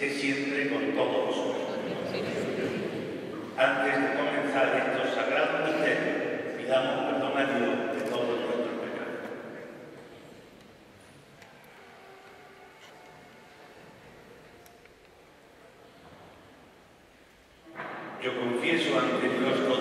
que siempre con todos vosotros. Antes de comenzar estos sagrados misterios, pidamos perdón a Dios de todos nuestros pecados. Yo confieso ante Dios todo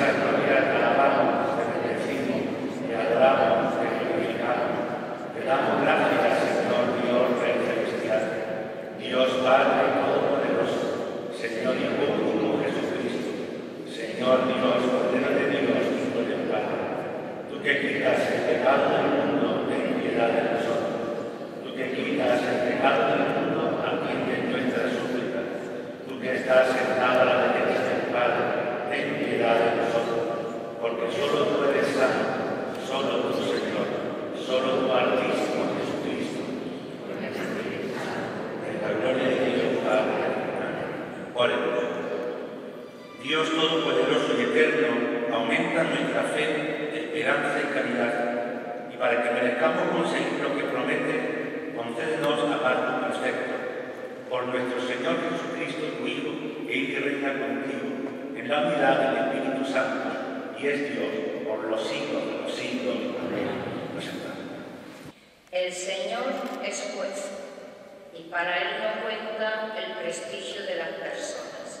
Thank you. El Señor es juez y para Él no cuenta el prestigio de las personas.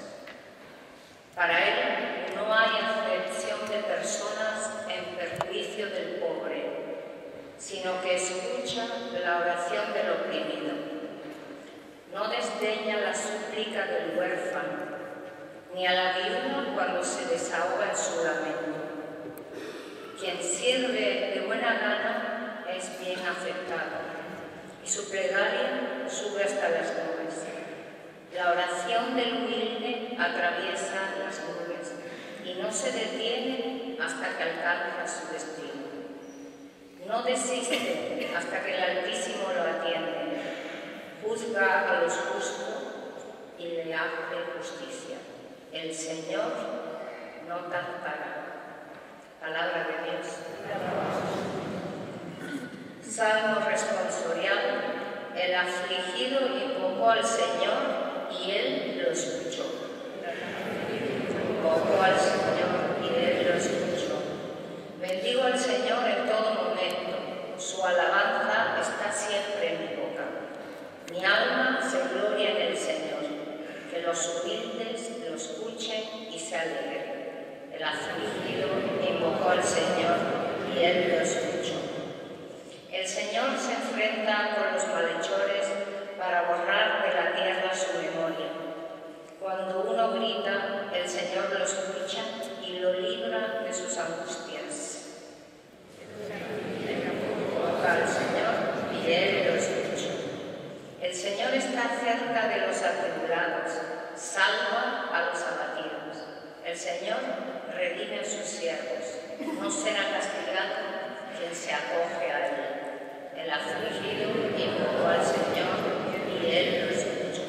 Para Él no hay acepción de personas en perjuicio del pobre, sino que escucha la oración del oprimido. No desdeña la súplica del huérfano, ni a la viuda cuando se desahoga en su lamento. Quien sirve de buena gana es bien afectado y su plegaria sube hasta las nubes. La oración del humilde atraviesa las nubes y no se detiene hasta que alcanza su destino. No desiste hasta que el Altísimo lo atiende. Juzga a los justos y le hace justicia. El Señor no tardará. Palabra de Dios. Salmo responsorial. El afligido invocó al Señor y Él lo escuchó. Invocó al Señor y Él lo escuchó. Bendigo al Señor en todo momento. Su alabanza está siempre en mi boca. Mi alma se gloria en el Señor. Que los humildes lo escuchen y se alegren. El afligido invocó al Señor y Él lo escuchó. Señor se enfrenta con los malhechores para borrar de la tierra su memoria. Cuando uno grita, el Señor lo escucha y lo libra de sus angustias. Al Señor y Él lo escucha. El Señor está cerca de los atribulados, salva a los abatidos. El Señor redime a sus siervos, no será castigado quien se acoge a Él. El afligido invocó al Señor y Él lo escuchó.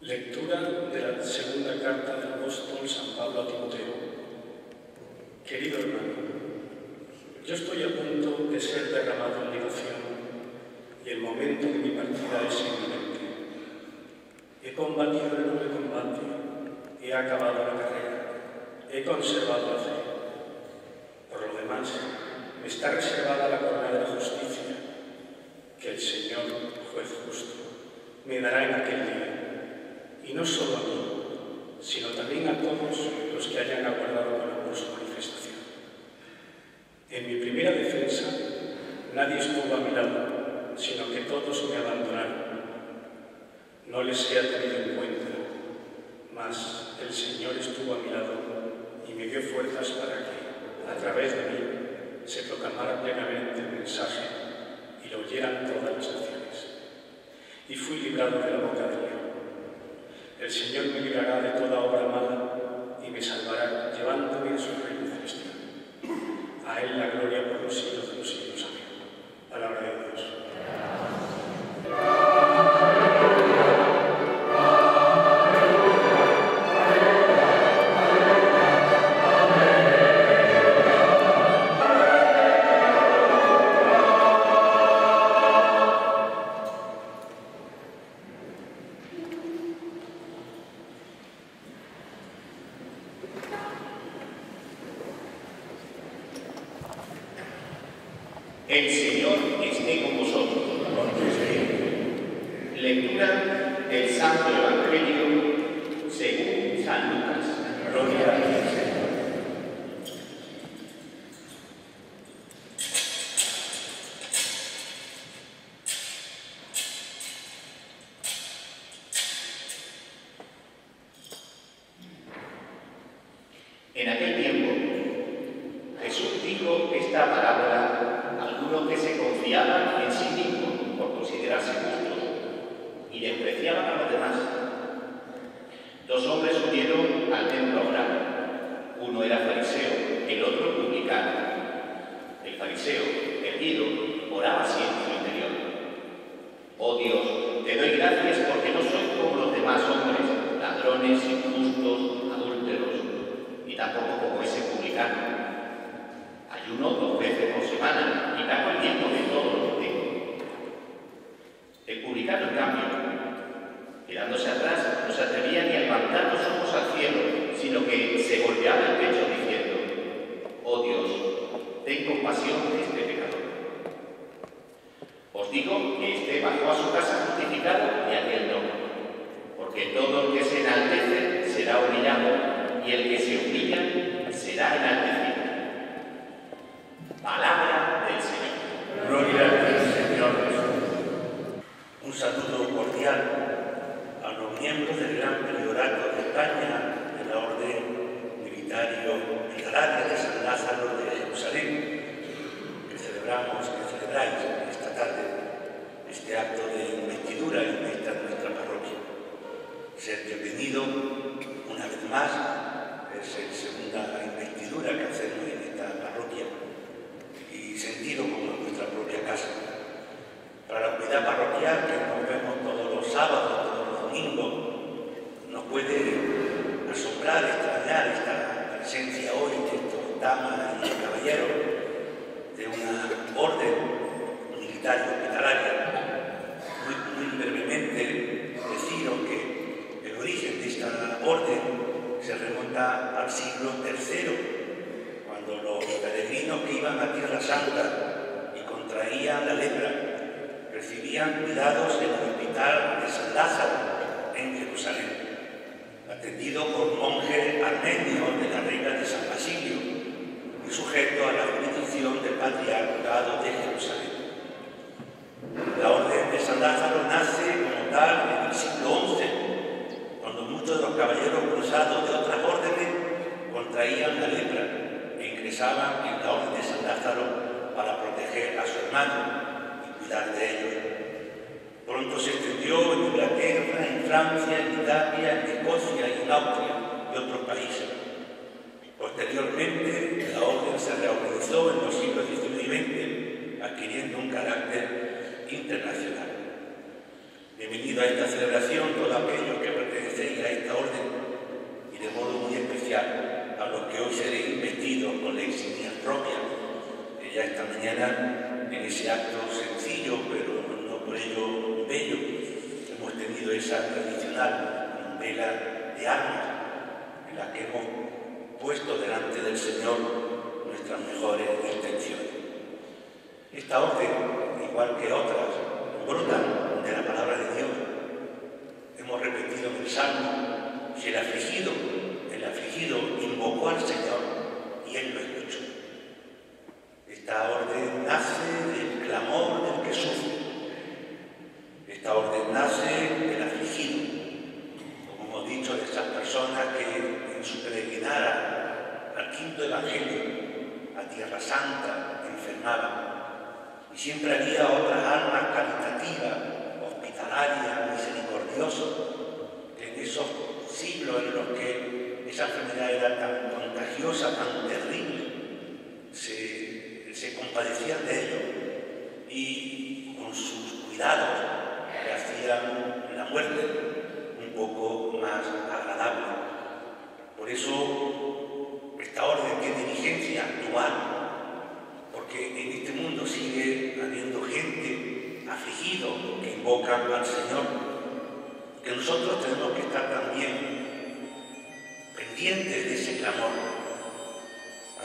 Lectura de la segunda carta del apóstol San Pablo a Timoteo. Querido hermano, yo estoy a punto de ser derramado en liberación y el momento de mi partida es inminente. He combatido el buen combate, he acabado la carrera, he conservado la fe. Por lo demás, me está reservada la corona de la justicia, que el Señor, juez justo, me dará en aquel día y no solo a mí, sino también a todos los que hayan aguardado con amor su manifestación. En mi primera defensa, nadie estuvo a mi lado, sino que todos me abandonaron. No les he tenido en cuenta, mas el Señor estuvo a mi lado dio fuerzas para que, a través de mí, se proclamara plenamente el mensaje y lo oyeran todas las naciones. Y fui librado de la boca del león. El Señor me librará de toda obra mala y me salvará, llevándome a su reino celestial. A Él la gloria por los siglos de los siglos. Amén. Palabra de En aquel tiempo, Jesús dijo esta parábola a algunos que se confiaban en sí mismos por considerarse justos y despreciaban a los demás. Dos hombres subieron al templo a orar. Uno era fariseo, el otro publicano. El fariseo, erguido, oraba así en su interior. Oh Dios, te doy gracias porque no soy como los demás hombres, ladrones, injustos, tampoco como ese publicano. Ayuno dos veces por semana y pago el tiempo de todo lo que tengo. El publicano, en cambio, quedándose atrás, no se atrevía ni a levantar los ojos al cielo, sino que se golpeaba el pecho diciendo, oh Dios, ten compasión de este pecador. Os digo que este bajó a su casa justificado y aquel no, porque todo el que se enaltece será humillado y el que se humilla será enaltecido. Palabra del Señor. Gloria a ti, Señor Jesús. Un saludo cordial a los miembros del Gran Priorato de España de la Orden Militario Literaria de San Lázaro de Jerusalén, que celebramos, que celebráis esta tarde este acto de investidura en esta nuestra parroquia. Ser bienvenido una vez más, es la segunda investidura que hacemos en esta parroquia y sentido como en nuestra propia casa. Para la comunidad parroquial que nos vemos todos los sábados, todos los domingos, nos puede asombrar, extrañar esta presencia hoy de estos damas y caballeros de una orden militar y hospitalaria. Muy, muy brevemente deciros que el origen de esta orden se remonta al siglo III, cuando los peregrinos que iban a Tierra Santa y contraían la lepra recibían cuidados en el hospital de San Lázaro en Jerusalén, atendido por monjes armenios de la reina de San Basilio y sujeto a la jurisdicción del patriarcado de Jerusalén. La orden de San Lázaro nace como tal en el siglo XI, cuando muchos de los caballeros cruzados de otras órdenes contraían la lepra e ingresaban en la orden de San Lázaro para proteger a su hermano y cuidar de ellos. Pronto se extendió en Inglaterra, en Francia, en Italia, en Escocia y en Austria y otros países. Posteriormente, la orden se reorganizó en los siglos XIX y XX, adquiriendo un carácter internacional. Bienvenido a esta celebración todos aquellos que pertenecéis a esta orden y de modo muy especial a los que hoy seréis investidos con la insignia propia, que ya esta mañana en ese acto sencillo, pero no por ello bello, hemos tenido esa tradicional vela de armas en la que hemos puesto delante del Señor nuestras mejores intenciones. Esta orden, igual que otras, brotan de la palabra de Dios. Hemos repetido en el Salmo, si el afligido, el afligido invocó al Señor y Él lo escuchó. Esta orden nace del clamor del. Esta orden nace del afligido, como hemos dicho, de esas personas que en su peregrinara al quinto evangelio, a Tierra Santa, enfermaban. Y siempre había otras almas caritativas, hospitalarias, misericordiosas, en esos siglos en los que esa enfermedad era tan contagiosa, tan terrible, se, se compadecían de ellos y con sus cuidados le hacían la muerte un poco más agradable. Por eso esta orden tiene vigencia actual, porque en este mundo sigue habiendo gente afligido que invocan al Señor, que nosotros tenemos que estar también pendientes de ese clamor,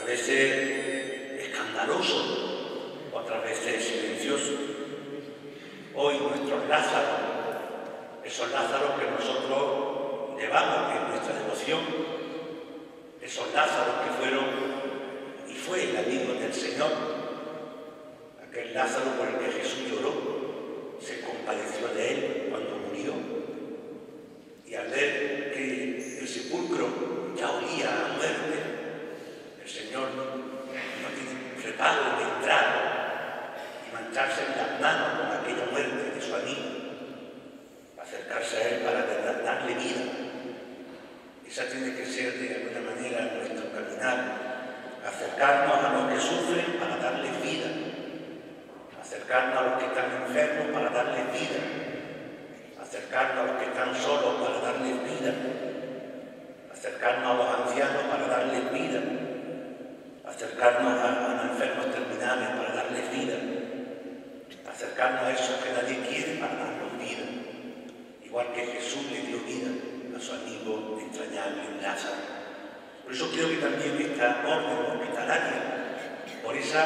a veces escandaloso, otras veces silencioso. Hoy nuestros Lázaros, esos Lázaros que nosotros llevamos en nuestra devoción, esos Lázaros que fueron y fue el amigo del Señor, aquel Lázaro por el que Jesús lloró, se compadeció de él cuando murió. Y al ver que el sepulcro ya olía a muerte, el Señor no tiene reparo en entrar y mancharse en las manos con aquella muerte de su amigo, acercarse a él para darle vida. Esa tiene que ser de alguna manera nuestro caminar, acercarnos a los que sufren para darles vida, acercarnos a los que están enfermos para darles acercarnos a los que están solos para darles vida, acercarnos a los ancianos para darles vida, acercarnos a, los enfermos terminales para darles vida, acercarnos a esos que nadie quiere para darnos vida, igual que Jesús le dio vida a su amigo entrañable Lázaro. Por eso creo que también esta orden hospitalaria, por esa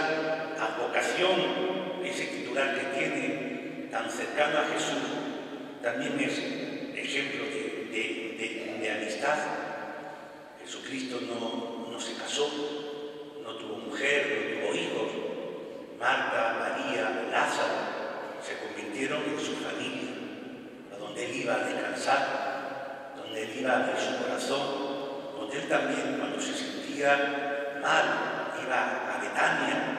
advocación, ese titular que tiene tan cercano a Jesús, también es ejemplo de, amistad. Jesucristo no, no se casó, no tuvo mujer, no tuvo hijos. Marta, María, Lázaro se convirtieron en su familia, a donde él iba a descansar, donde él iba a ver su corazón, donde él también, cuando se sentía mal, iba a Betania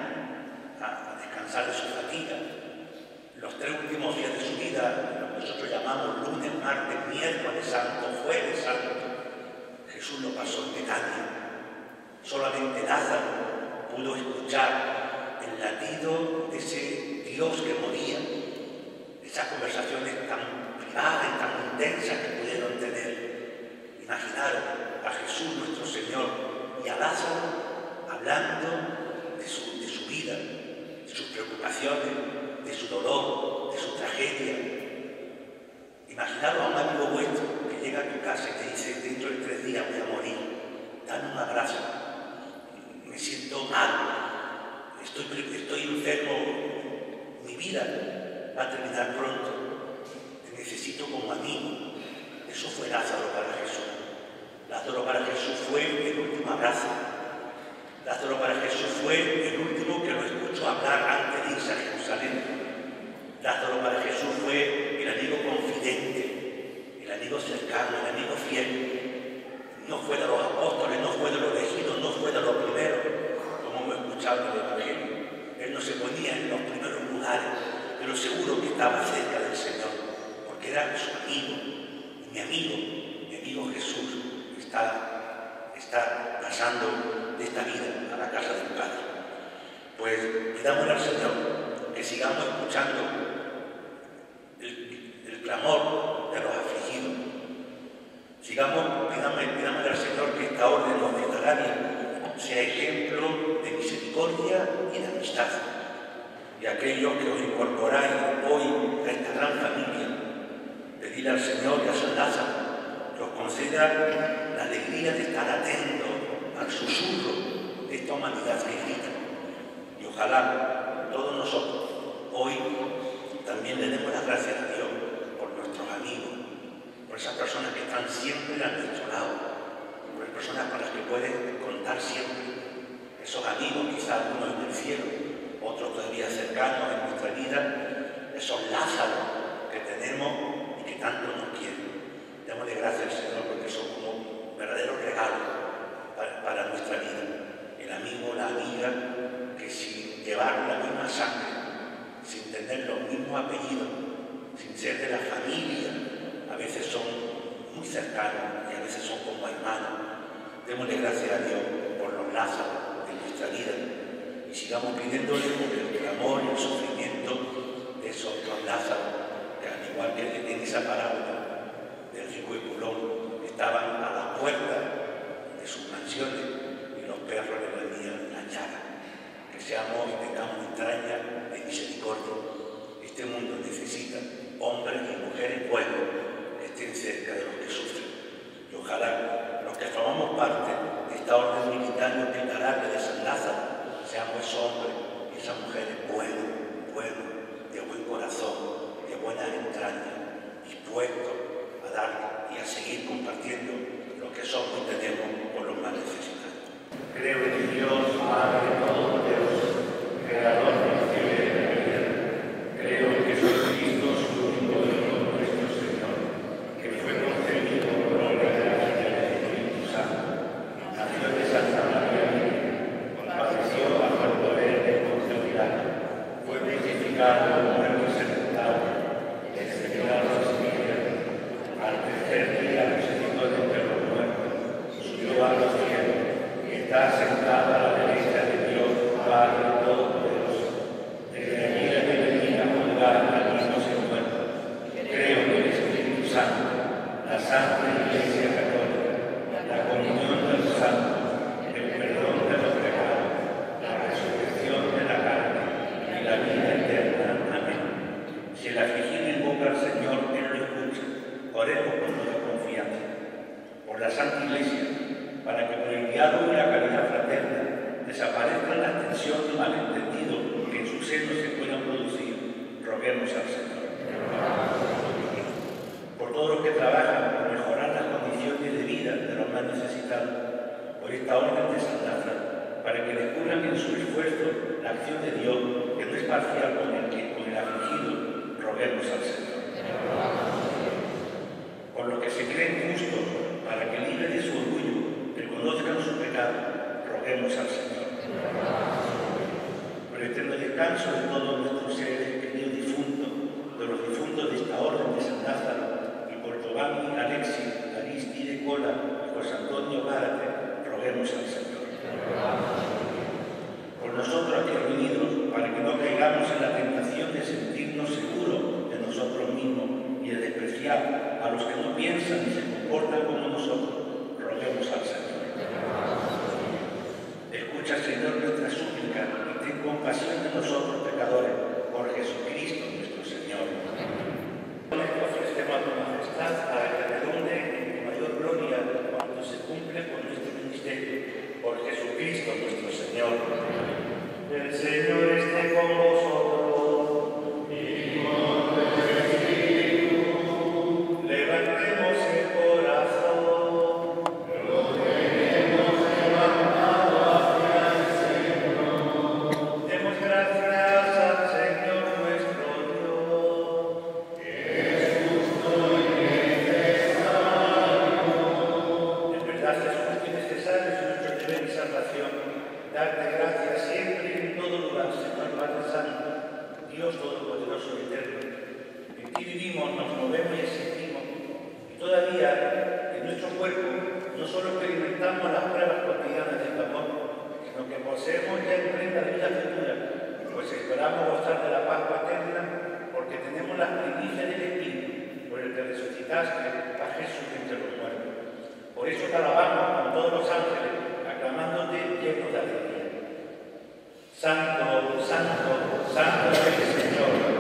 a, descansar de su fatiga. Los tres últimos días de su vida, lo que nosotros llamamos lunes, martes, miércoles santo, jueves santo, Jesús lo pasó en Betania. Solamente Lázaro pudo escuchar el latido de ese Dios que moría, esas conversaciones tan privadas, tan intensas que pudieron tener. Imaginaron a Jesús nuestro Señor y a Lázaro hablando de su, de su vida, de sus preocupaciones, de su dolor, de su tragedia. Imaginaros a un amigo vuestro que llega a tu casa y te dice, dentro de tres días voy a morir, dame un abrazo, me siento mal, estoy, estoy enfermo, mi vida va a terminar pronto, te necesito como amigo. Eso fue Lázaro para Jesús. Lázaro para Jesús fue el último abrazo. Lázaro para Jesús fue el último que lo escuchó hablar antes de irse a Jerusalén. Lázaro para Jesús fue el amigo confidente, el amigo cercano, el amigo fiel. No fue de los apóstoles, no fue de los elegidos, no fue de los primeros, como hemos escuchado en el Evangelio. Él no se ponía en los primeros lugares, pero seguro que estaba cerca del Señor, porque era su amigo, mi amigo, mi amigo Jesús está, pasando de esta vida a la casa del Padre. Pues pidámosle al Señor que sigamos escuchando clamor de los afligidos. Sigamos, pidámosle, al Señor que esta orden hospitalaria sea ejemplo de misericordia y de amistad. Y aquellos que os incorporáis hoy a esta gran familia, pedir al Señor y a San Lázaro nos conceda la alegría de estar atento al susurro de esta humanidad que. Y ojalá todos nosotros hoy también le demos las gracias a Dios por esas personas que están siempre a nuestro lado, por las personas con las que pueden contar siempre. Esos amigos, quizás algunos en el cielo, otros todavía cercanos en nuestra vida, esos Lázaros que tenemos y que tanto nos quieren. Démosle gracias al Señor porque son como verdaderos regalos para, nuestra vida. El amigo, la amiga, que sin llevar la misma sangre, sin tener los mismos apellidos, sin ser de la familia, a veces son muy cercanos y a veces son como hermanos. Démosle gracias a Dios por los lazos de nuestra vida y sigamos pidiéndole por el amor y el sufrimiento de esos dos que al igual que en esa parábola del rico y pulón estaban a la puerta de sus mansiones y los perros le vendían la llaga. Que seamos y tengamos entraña de misericordia. Este mundo necesita hombres y mujeres buenos estén cerca de los que sufren. Y ojalá los que formamos parte de esta orden militar hospitalaria de San Lázaro seamos esos hombres Santa Iglesia para que por el diálogo y la calidad fraterna desaparezcan las tensiones y malentendidos que en su seno se puedan producir. Roguemos al Señor. Por todos los que trabajan por mejorar las condiciones de vida de los más necesitados, por esta orden de Santa Fran, para que descubran en su esfuerzo la acción de Dios que no es parcial con el, que, con el afligido. Roguemos al Señor. Por los que se creen justos, para que Oremos al Señor. Por eterno descanso de todo nuestro ser Por eso alabamos con todos los ángeles, aclamándote llenos de alegría. Santo, santo, santo es el Señor.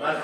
Mas,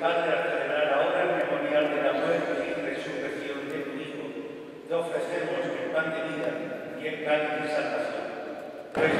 Padre, al celebrar ahora el memorial de la muerte y resurrección de tu Hijo, te ofrecemos el pan de vida y el cáliz de salvación. Pues,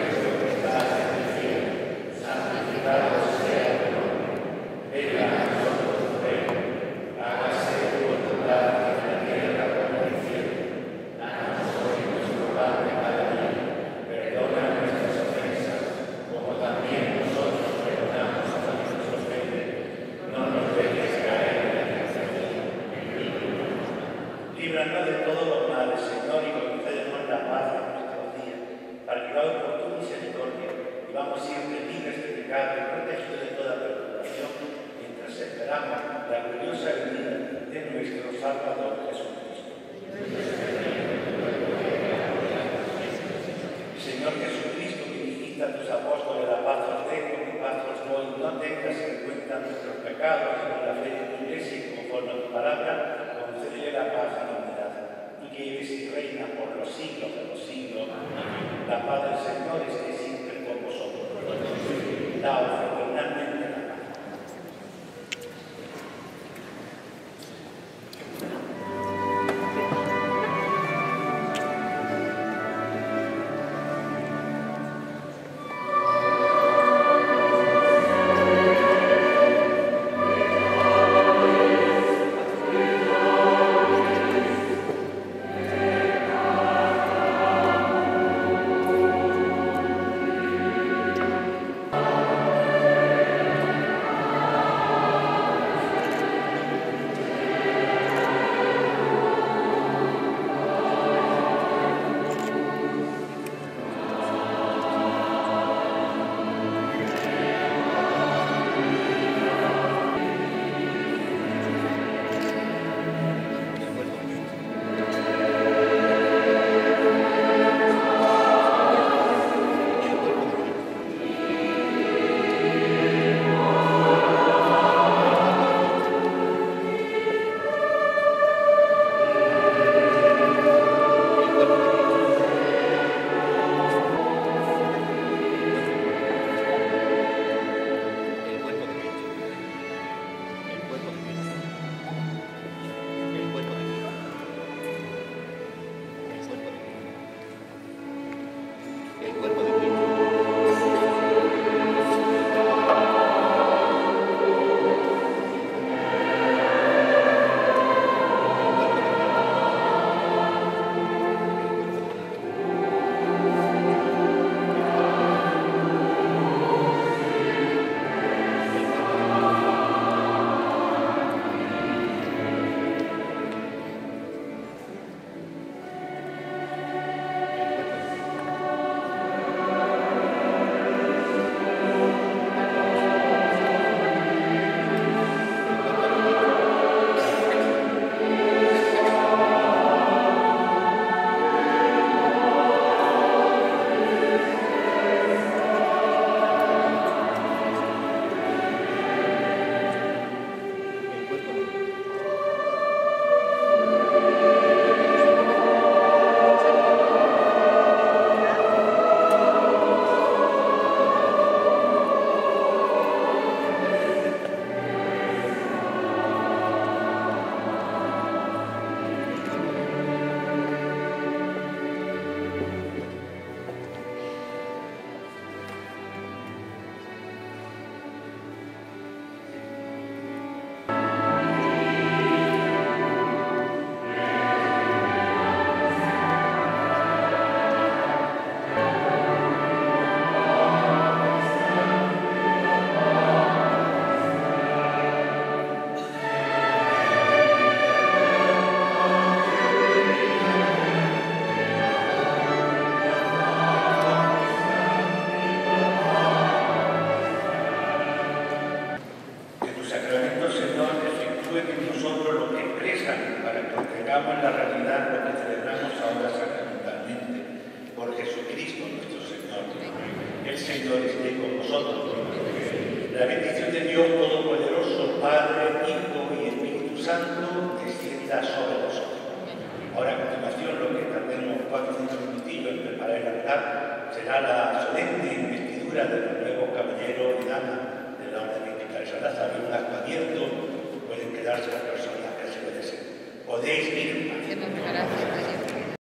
Señor Jesucristo que dijiste a tus apóstoles, la paz os dejo, mi paz os doy, no tengas en cuenta nuestros pecados, sino la fe de tu iglesia y conforme a tu palabra, concede la paz a la humanidad. Tú que vives y reinas por los siglos de los siglos. La paz del Señor es